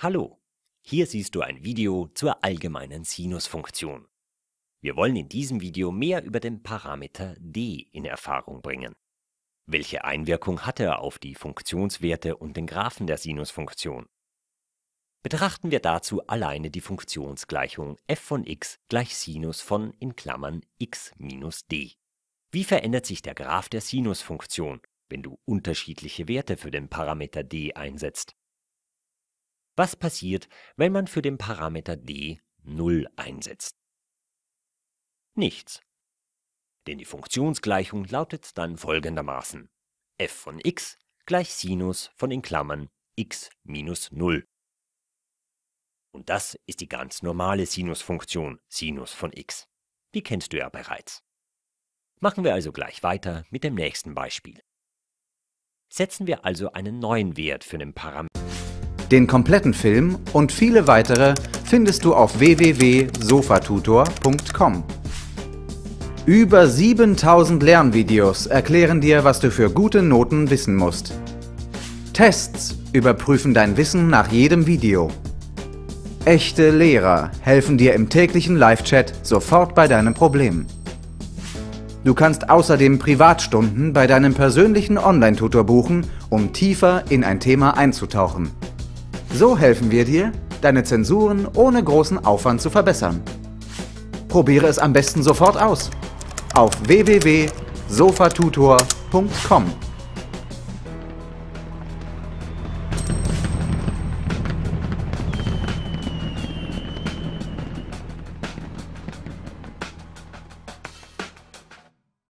Hallo, hier siehst du ein Video zur allgemeinen Sinusfunktion. Wir wollen in diesem Video mehr über den Parameter d in Erfahrung bringen. Welche Einwirkung hat er auf die Funktionswerte und den Graphen der Sinusfunktion? Betrachten wir dazu alleine die Funktionsgleichung f von x gleich Sinus von in Klammern x minus d. Wie verändert sich der Graph der Sinusfunktion, wenn du unterschiedliche Werte für den Parameter d einsetzt? Was passiert, wenn man für den Parameter d 0 einsetzt? Nichts. Denn die Funktionsgleichung lautet dann folgendermaßen f von x gleich Sinus von in Klammern x minus 0. Und das ist die ganz normale Sinusfunktion Sinus von x. Die kennst du ja bereits. Machen wir also gleich weiter mit dem nächsten Beispiel. Setzen wir also einen neuen Wert für den Parameter den kompletten Film und viele weitere findest du auf www.sofatutor.com. Über 7000 Lernvideos erklären dir, was du für gute Noten wissen musst. Tests überprüfen dein Wissen nach jedem Video. Echte Lehrer helfen dir im täglichen Live-Chat sofort bei deinem Problem. Du kannst außerdem Privatstunden bei deinem persönlichen Online-Tutor buchen, um tiefer in ein Thema einzutauchen. So helfen wir dir, deine Zensuren ohne großen Aufwand zu verbessern. Probiere es am besten sofort aus auf www.sofatutor.com.